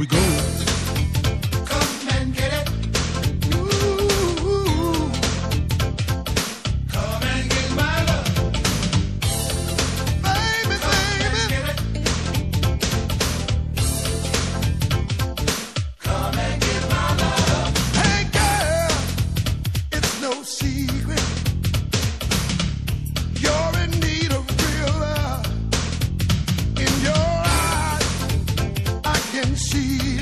we go. see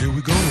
here we go.